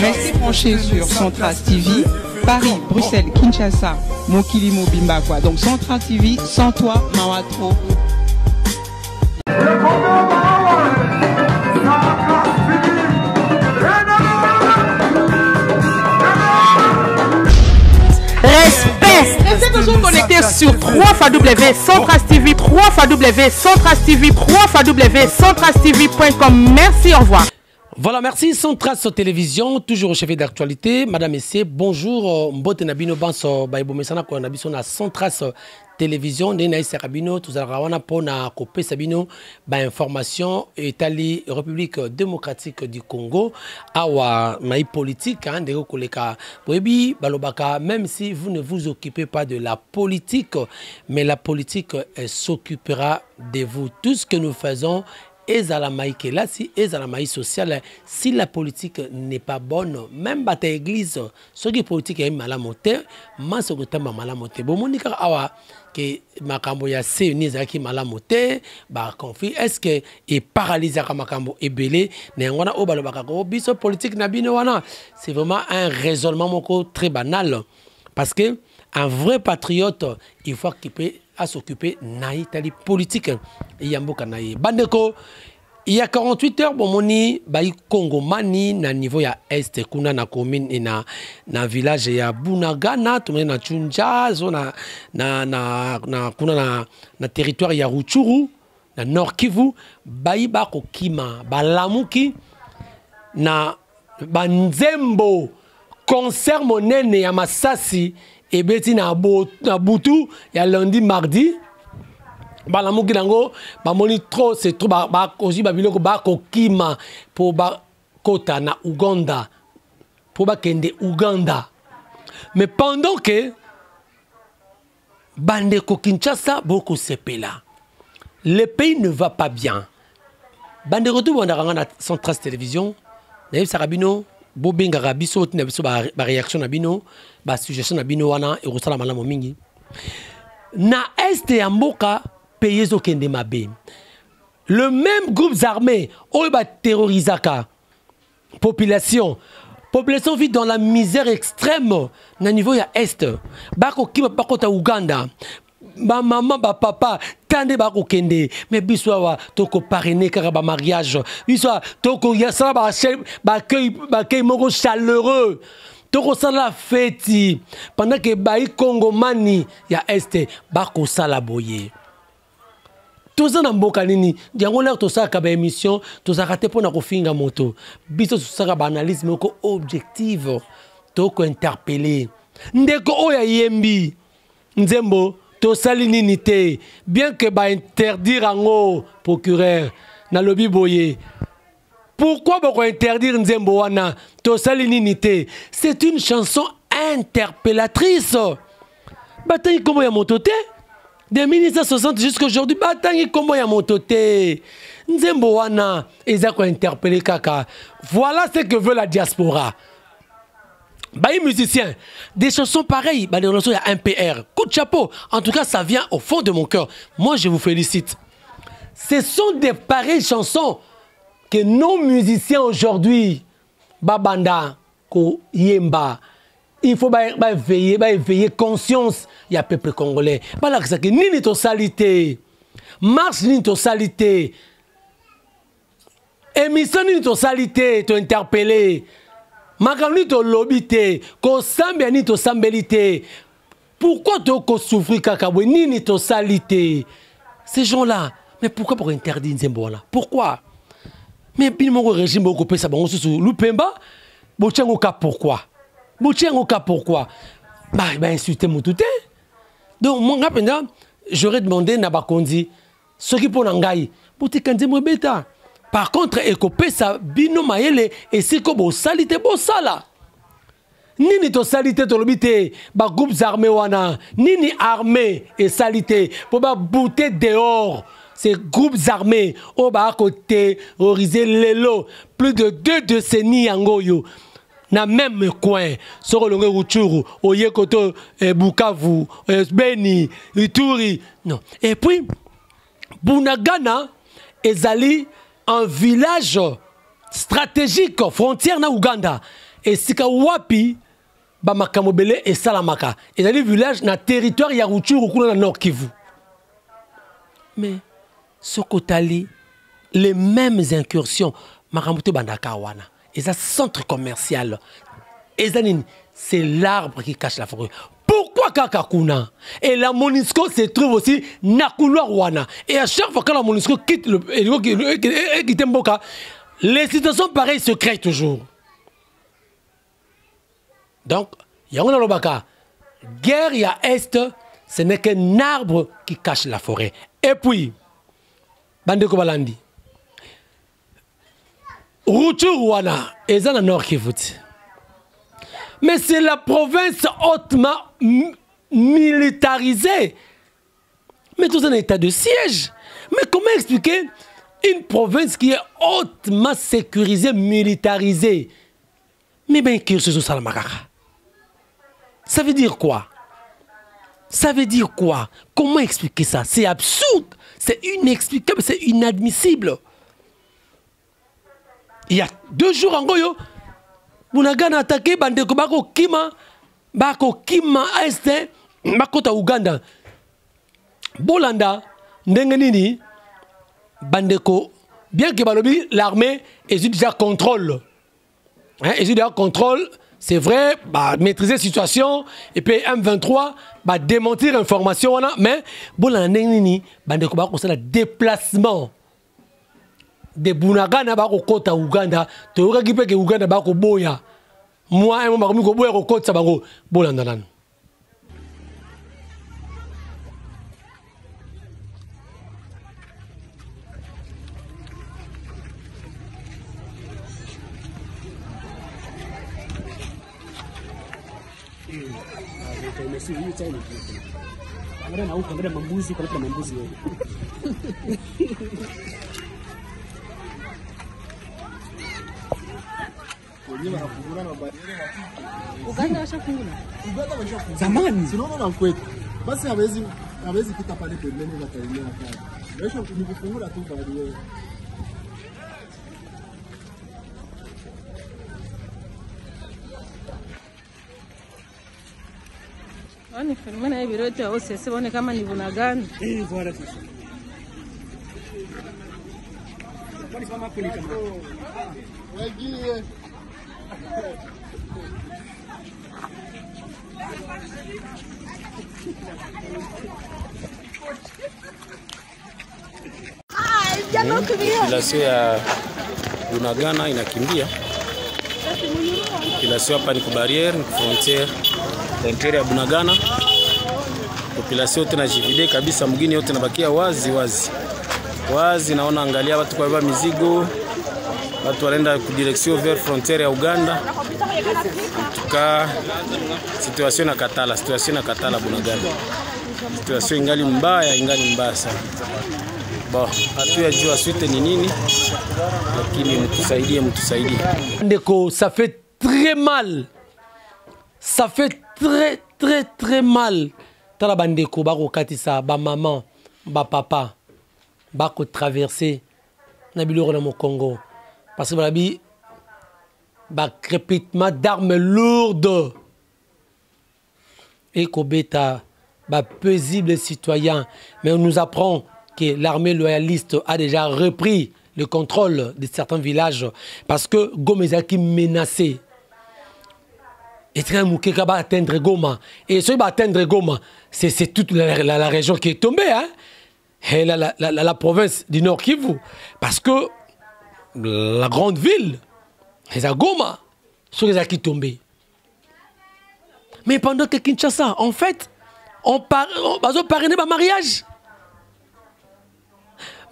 Restez branchés sur Centras TV, Paris, Bruxelles, Kinshasa, Mokili Mobimba quoi. Donc Centras TV, sans toi, Mawatro. Respect Restez toujours connectés sur 3 W Centras TV, 3 W Centras TV, 3 W Centras TV.com. Merci, au revoir. Voilà, merci. Sans trace télévision, toujours au chef d'actualité. Madame, Messieurs, bonjour. Mbote Nabino Banso, Baibo Mesana, ko Nabiso na sans trace télévision. Nena Rabino, tout Rawana, Pona, Kopé Sabino, information, Italie, République démocratique du Congo, Awa, maï politique, hein, de Koleka. Webi, Balobaka, même si vous ne vous occupez pas de la politique, mais la politique, s'occupera de vous. Tout ce que nous faisons, ezala mai kelasi ezala mai sociale si la politique n'est pas bonne même bata église soki politique eyi malamu te masi okotamba malamu te. Bomoni kaka awa ke makambo ya seni ezalaki malamu te baconflit est ce que eparalysaka makambo ebele? Na yango wana oyo balobaka ko biso politique na bino wana c'est vraiment un raisonnement moko très banal. Parce que un vrai patriote il faut qu'il peut à s'occuper na itali politique. Ya mboka na ye bandeko ya 48 heures bomoni bai kongomani na niveau ya este kuna na commune na, na village ya bunagana tomoni na chunja zo na, na, na, na, kuna na, na territoire ya ruchuru na nord kivu bai bakokima balamuki na banzembo concert monene ya masasi ebeti na, bo, na butu ya lundi mardi balamuki nango bamoni trop c'est trop bakozwi babiloko bakokima mpo bakota na uganda mpo bakende uganda. Mais pendant que bandeko kinshasa bokosepela le pays ne va pas bien. Bandeko to bondaka nga na centras télévision. Nayebisaka bino bobengaka biso tina biso baréaction na bino basuggestion na bino wana ekosala malamu mingi. Na este ya mboka pays ezokende mabe. Le même groupes armés oyo baterrorisaka population. Population vit dans la misère extrême na niveau ya est. Bakokima bakota uganda bamama bapapa ta nde bakokende me biso awa tokoparene kaka bamariage biso awa tokosala bakei moko chaleureux. Tokosala feti pendant ke bai kongomani ya este bakosala boye. Toza na mboka nini? Yango lere tosalaka baémission tozalaka te mpo na kofinga moto. Biso tosalaka baanalyse moko objective. Tokointerpele ndeko oyo ayembi nzembo tosali nini te? Bien ke bainterdire yango procureur nalobi boye. Pourquoi bokointerdire nzembo wana? Tosali c'est une chanson interpellatrice. Batangi nkombo ya de 1960 jusqu'à aujourd'hui batangi nkombo ya moto te. Nzembo wana eza kaka. Voilà ce que veut la diaspora Baï musicien, des chansons pareilles, bah, des chansons, il y a un PR. Coup de chapeau. En tout cas, ça vient au fond de mon cœur. Moi, je vous félicite. Ce sont des pareilles chansons que nos musiciens aujourd'hui, Babanda, Yemba, il faut bah, bah, veiller, bah, veiller conscience. Il y a peuple congolais. Bah, là, que ni salité. Marche ni to salité. Émission ni to salité. Makambo nini tolobi te? Kosambela nini tosambeli te? Pourquoi tokosouffrir kaka boye nini tosali te? Ces gens là mais pourquoi bokointerdire nzembo wana pourquoi? Mais bino moko régime bokopesa bango susu. Lupemba botia yango ka pourquoi? Botia yango ka pourquoi? Bainsulte motu te. Donc nga mpenza j'aurais demandé na bakonzi soki mpo na ngai botika nzembo ebeta par contre ekopesa bino mayele esika bosali te bosala. Nini tosali te tolobi te bagroupes armé wana? Nini armé esali te mpo babute dehors. Ces groupes armés oyo baya koterrorize lelo. Plus de deux décennies yango oyo na même coin soko olonge ruchuru oye koto eh, bukavu eh, beni ituri. Non. Et puis bunagana ezali un village stratégique frontière na uganda esika wapi bamakambo ebele esalamaka. Ezali village na territoire ya ruchuru kuna na nord kivu. Mais soki otali les mêmes incursions makambo to ebandaka wana. Eza centre commercial. Eza nini c'est l'arbre qui cache la forêt pourquoi kaka kuna? Et la monisco se trouve aussi na couloir wana. Et à chaque fois que la monisco quitte le, quitte mboka les situations pareilles se créent toujours. Donc yango nalobaka guerre ya est ce n'est qu'un arbre qui cache la forêt. Et puis bandeko balandi Routour wana eza na nord ti mais c'est la province hautement militarisée. Mais tout un état de siège. Mais comment expliquer une province qui est hautement sécurisée militarisée? Mais kaka ça veut dire quoi? Ça veut dire quoi? Comment expliquer ça? C'est absurde. C'est inexplicable. C'est inadmissible. Il y a deux jours yango oyo bunagana atake bandeko bakokima bakokima este bakota uganda. Bolanda ndenge nini? Bandeko bien ke balobi l'armée ezwi déjà contrôle. Hein, déjà contrôle c'est vrai maîtriser situation et puis m23 démentir information wana mais bolanda ndenge nini? Bandeko bakosala déplacement de bunagana bakokɔta uganda toyokaki mpe ke uganda bakoboya mwa mo bakomi koboya kokɔtisa bango bolanda nanu Angalia na huko, angalia mambuzi, kaleta mambuzi wewe. sinaona na basi hawezi hawezi pita pale pembeni wataenea kazi. Maisha ni kufungura tu bali Ani filme na ibiro au sese bone kama ni buna gani? Eh, bora sisi. Kwani kama kuni kama. Population ya Bunagana inakimbia. kilasio, hapa ni kubariere, ni frontiere frontiere ya Bunagana. Population yote najivide kabisa, mgini yote nabakia wazi wazi wazi. Naona angalia watu kwa mizigo, watu wanaenda ku direction vers frontiere ya Uganda. Tuka situation na katala, situation na katala Bunagana, situation ingali mbaya, ingali mbaya sana. Bon, hatuyajua swite ni nini, lakini mtusaidie, mtusaidie. ndeko ça fait très mal ça fait très très très mal tala bandeko bakokatisa bamama bapapa bakotraverse na biloko na mokongo parce que balabi bacrépitement d'armes lourdes. Ekobeta bapaisible citoyen. Mais on nous apprend que l'armée loyaliste a déjà repris le contrôle de certains villages parce que Goma ezalaki menacé. Etikali mokeka baatteindre Goma. Et soki baatteindre Goma c'est toute la, région qui est tombée hein? Et la, la province du Nord Kivu. Parce que la grande ville eza Goma soki ezalaki tombé mais pendant que Kinshasa en fait on par, on, bazoparraine bamariage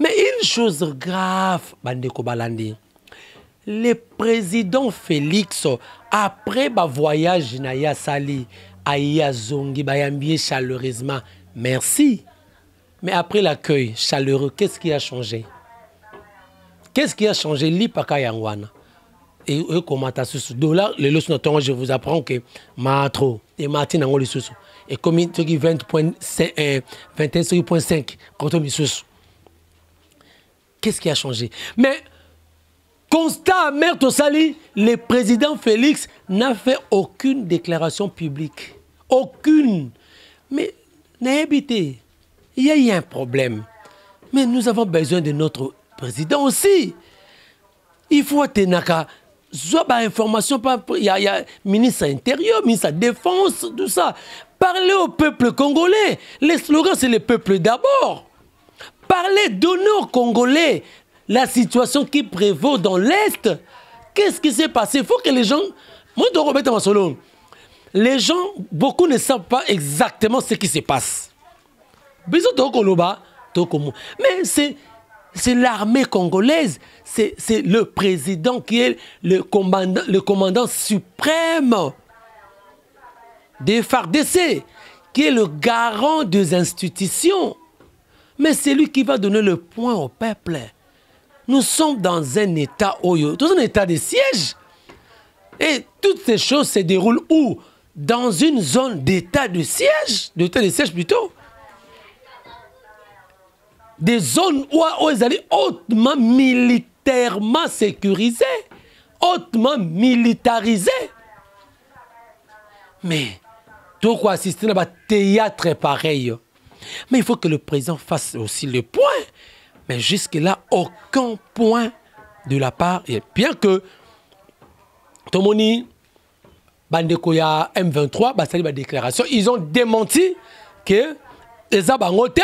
Mais une chose grave, Bandeko Balandi, le président Félix, après ma voyage na Sali, Aya Zongi, Bayambie chaleureusement, merci. Mais après l'accueil chaleureux, qu'est-ce qui a changé? Qu'est-ce qui a changé? Lipaka Yangwana. Et eux, comment t'as sous Dollar, le leçon je vous apprends que Matro et Martin ont le sous. Et comme il 20.5, 21.5, quand on sous. Qu'est-ce qui a changé? Mais constat amer tosali le président félix n'a fait aucune déclaration publique aucune mais il y a eu un problème mais nous avons besoin de notre président aussi. Il faut tenaka il y, a, il y a ministre intérieur ministre défense tout ça. Parlez au peuple congolais. Les slogans c'est le peuple d'abord. Parlez donnez aux congolais la situation qui prévaut dans l'est. Qu'est-ce qui s'est passé? Il faut que les gens moi je en solo. Les gens beaucoup ne savent pas exactement ce qui se passe. Mais c'est c'est l'armée congolaise, c'est le président qui est le commandant, suprême des FARDC, qui est le garant des institutions. Mais c'est lui qui va donner le point au peuple. Nous sommes dans un état dans un état de siège. Et toutes ces choses se déroulent où? Dans une zone d'état de siège, d'état de siège plutôt des zones où, ils allaient hautement militairement sécurisées, hautement militarisées. Mais, tout quoi assister à un théâtre pareil. Mais il faut que le président fasse aussi le point. Mais jusque-là, aucun point de la part. Bien que Tomoni, Bandekoya M23, bah, ça déclaration, ils ont démenti que les Abangote,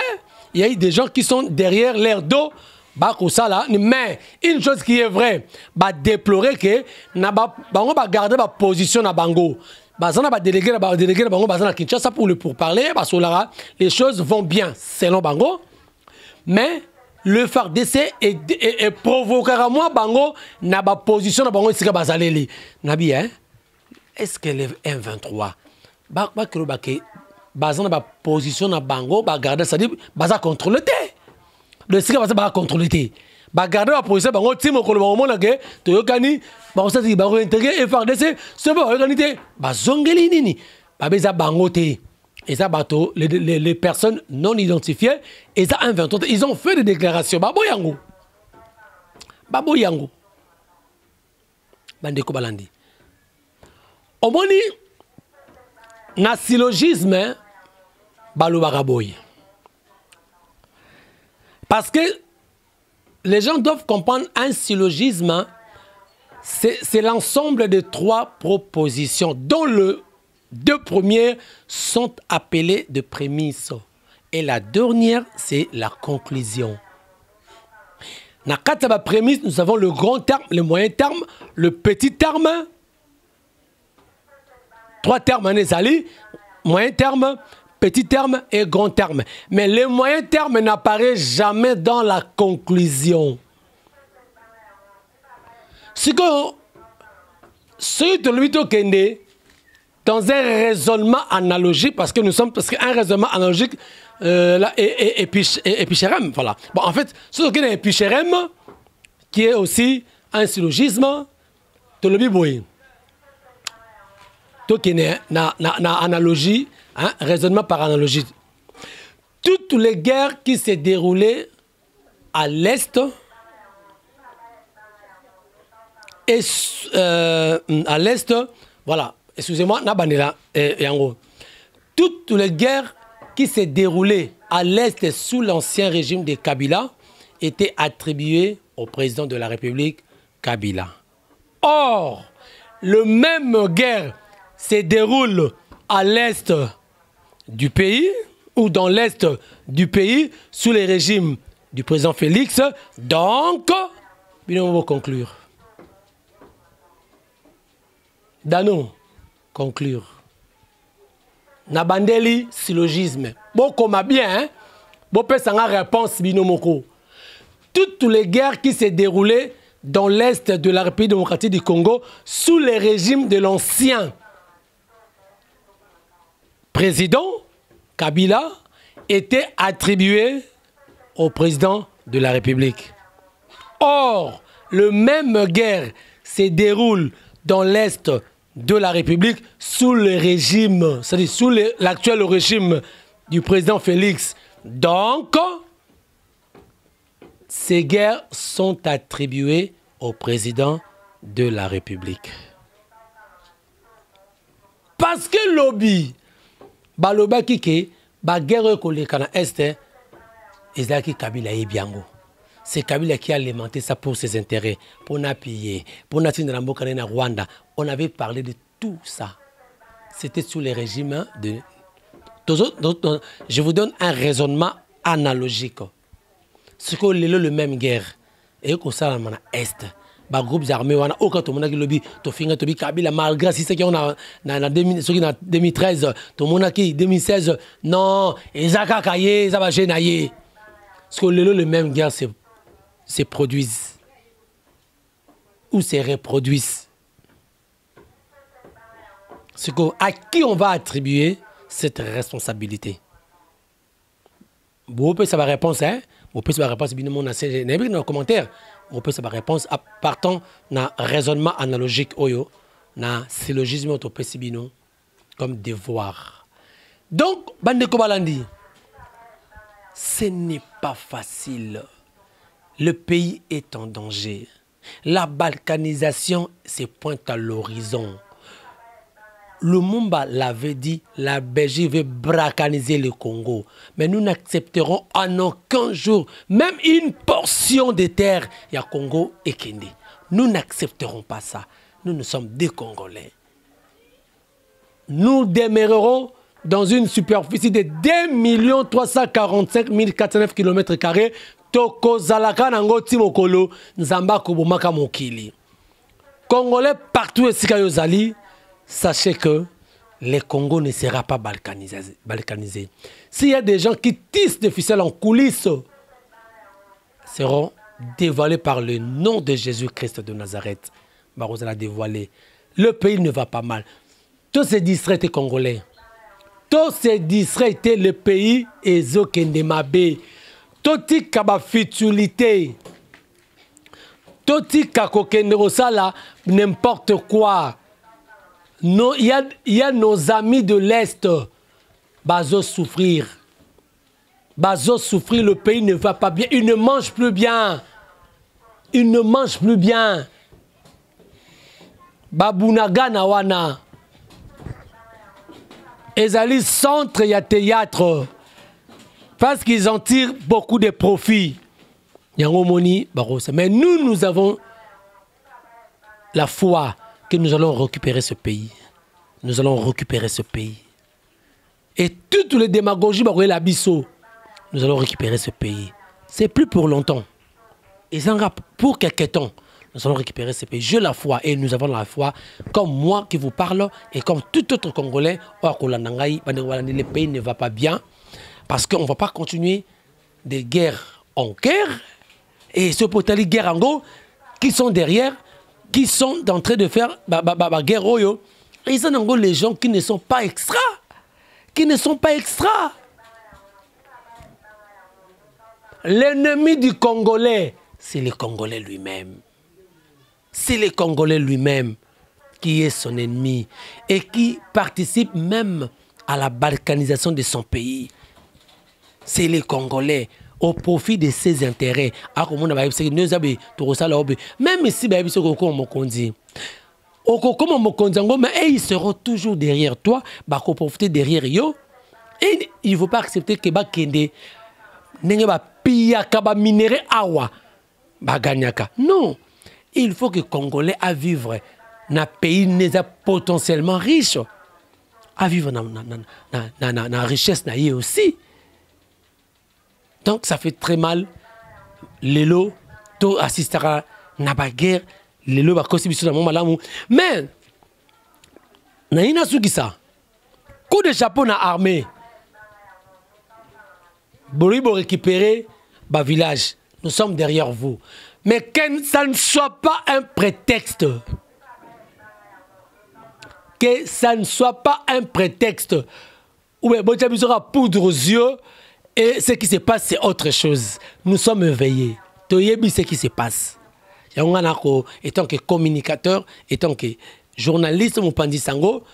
il y a eu des gens qui sont derrière d'eau bakosala mais une chose qui est vraie badéplorer ke na bango bagarde baposition na bango. Baza na badélégué na badélégué na bango baza na kinshasa pour le pourparler basolaka les choses vont bien selon bango. Mais le fardc eprovokaka mwa bango na baposition na bango esika bazaleli nabi hein? est ce que le m23 bakelo bake baza na baposition na bango bagarde cestadire baza contrôle te. Do esika baza baka contrôle te. Bagarde baposition na bango ti mokolo bakomona ke toyokani bakosatiki bakointegre frdc so mpe bayokani te bazongeli nini? Babe eza bango te. Eza bato les, les, les personnes non identifiées eza 123 ils ont fait des déclarations baboyi yango baboyi yango bandeko balandi. Omoni na syllogisme parce que les gens doivent comprendre un syllogisme c'est l'ensemble de trois propositions dont le deux premières sont appelées de prémices et la dernière c'est la conclusion. Na kati ya prémisse nous avons le grand terme le moyen terme le petit terme. Trois termes en ezali moyen terme petit terme et grand terme. Mais le moyen terme n'apparaît jamais dans la conclusion. Ce que ce que dans un raisonnement analogique, parce que nous sommes, parce qu'un raisonnement analogique, euh, là, et, et, voilà. Bon, en fait, ce qui est épichérum, qui est aussi un syllogisme, de l'obiboui. Tout qui est na, na analogie, Hein, raisonnement par analogie. Toutes les guerres qui s'est déroulées à l'Est et euh, à l'Est, voilà, excusez-moi, Nabanela et, en gros. Toutes les guerres qui s'est déroulées à l'Est sous l'ancien régime de Kabila étaient attribuées au président de la République, Kabila. Or, le même guerre se déroule à l'Est du pays ou dans l'est du pays sous les régimes du président Félix. Donc, on va conclure. Dano, conclure. Nabandeli, syllogisme. Bon, comme bien, hein? Une réponse, binomoko. Toutes les guerres qui s'est déroulées dans l'est de la République démocratique du Congo sous les régimes de l'ancien président Kabila était attribué au président de la République. Or, le même guerre se déroule dans l'Est de la République sous le régime, c'est-à-dire sous l'actuel régime du président Félix. Donc, ces guerres sont attribuées au président de la République. Parce que lobby, balobaki ke baguerre koleka na este ezalaki Kabila yebiango. C'est Kabila qui a alimenté ça pour ses intérêts, pour appuyer, pour natinda mboka na Rwanda. On avait parlé de tout ça. C'était sous les régimes de je vous donne un raisonnement analogique. Ce que le même guerre ça na est ba groupes armés wana. Oka tomonaki lobi tofinga tobi kabila malgré si c'est qu'on a na na 2013 tomonaki 2016 non ezaka kaye ça va gêner parce que le même guerre se se produisent ou se reproduisent ce que à qui on va attribuer cette responsabilité? Vous pouvez savoir réponse, hein? Vous pouvez savoir réponse, bien mon dans les commentaires. Vous pouvez savoir réponse à partant d'un raisonnement analogique, oyo, na syllogisme comme devoir. Donc, Bande Kobalandi, ce n'est pas facile. Le pays est en danger. La balkanisation se pointe à l'horizon. Lumumba l'avait dit, la Belgique veut bracaniser le Congo. Mais nous n'accepterons en aucun jour même une portion de terre a Congo et Kende. Nous n'accepterons pas ça. Nous, nous sommes des Congolais. Nous demeurerons dans une superficie de 2 345 409 km tokozalaka nango ti mokolo congolais partout esika yo ozali sachez que le Congo ne sera pas balkanisé. S'il y a des gens qui tissent des ficelles en coulisses, seront dévoilés par le nom de Jésus-Christ de Nazareth. Barosala dévoilé. Le pays ne va pas mal. Tous ces distraits congolais. Tous ces distraits le pays ezokendemabe. totika bafutilité totika kokende kosala n'importe quoi il y, a, nos amis de l'Est, Bazo souffrir. Bazo souffrir, le pays ne va pas bien. Il ne mange plus bien. Il ne mange plus bien. Babunaga wana. Ezali centre, il y a théâtre. Parce qu'ils en tirent beaucoup de profits. Mais nous, nous avons la foi nous allons récupérer ce pays. Nous allons récupérer ce pays. Et toutes les démagogies, nous allons récupérer ce pays. C'est plus pour longtemps. Et pour quelques temps, nous allons récupérer ce pays. J'ai la foi et nous avons la foi, comme moi qui vous parle et comme tout autre Congolais. Le pays ne va pas bien parce qu'on ne va pas continuer des guerres en guerre et ce potali guerre en gros qui sont derrière qui sont en train de faire la guerre oyo et sont encore les gens qui ne sont pas extra. Qui ne sont pas extra. L'ennemi du congolais c'est le congolais lui-même. C'est le congolais lui-même qui est son ennemi et qui participe même à la balkanisation de son pays. C'est les congolais au profit de ses intérêts. Akomona be tokosala obe même si bayebisi okokoma mokonzi okokoma mokonzi yango mais ils seront toujours derrière toi bakoprofite derrière yo. Et il faut pas accepter ke bakende ndenge bapiyaka baminere awa baganyaka non. Il faut que congolais à vivre na pays potentiellement riche. À vivre na, na, na, richesse aussi donc ça fait très mal lelo to assistera na baguerre lelo bakosi biso na mo malamu mais nayi nasukisa coup de chapeau na armée boloyi borécupérer bavillage nous sommes derrière vous. Mais que ça ne soit pas un prétexte. Que ça ne soit pas un prétexte. Ou bien botia biso ka poudre aux yeux et ce qui se passe, c'est autre chose. Nous sommes éveillés. Toyebi ce qui se passe. Étant que communicateur, étant que journaliste, mon pandi sango,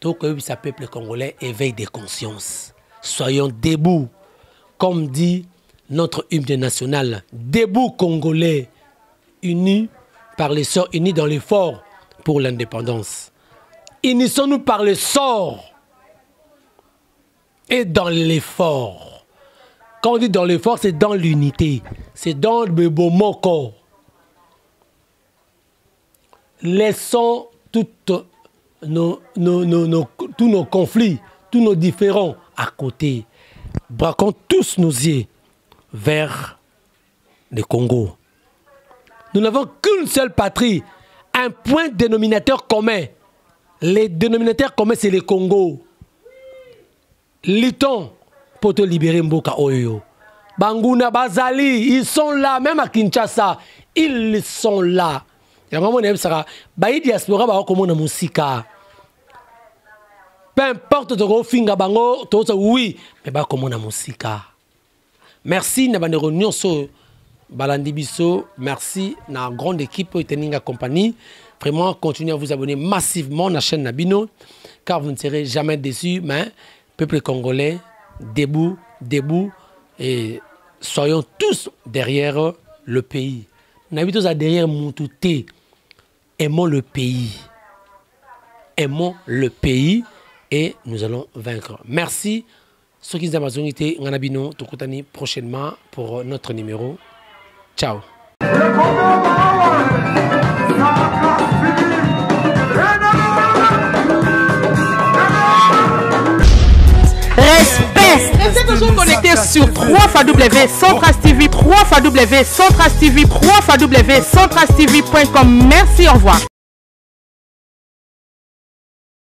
tout ce peuple congolais éveille des consciences. Soyons debout. Comme dit notre hymne national, debout congolais, unis par les sœurs unies dans l'effort pour l'indépendance. Unissons-nous par le sort et dans l'effort. Quand on dit dans l'effort, c'est dans l'unité. C'est dans le beau. Laissons nos- nos- nos- tous nos conflits, tous nos différends à côté. Braquons tous nos yeux vers le Congo. Nous n'avons qu'une seule patrie, un point dénominateur commun. Les dénominateurs communs, c'est le Congo. Luttons pour te libérer Mboka Oyo. Banguna Bazali, ils sont là, même à Kinshasa, ils sont là. Ya maman na saka bayi diaspora ba komona musika. Peu importe to finga bango to so oui, mais ba komona musika. Merci na bandeko nyonso balandi biso, merci na grande équipe Teninga Compagnie. Vraiment continuez à vous abonner massivement à la chaîne Nabino car vous ne serez jamais déçus, mais peuple congolais debout, debout et soyons tous derrière le pays. N'habitons à derrière. Aimons le pays. Aimons le pays et nous allons vaincre. Merci. Ceux qui ont été Nganabino, Tokutani prochainement pour notre numéro. Ciao. Restez toujours connectés sur 3xW Centras TV, 3xW Centras TV, 3xW Centras TV.com. Merci, au revoir.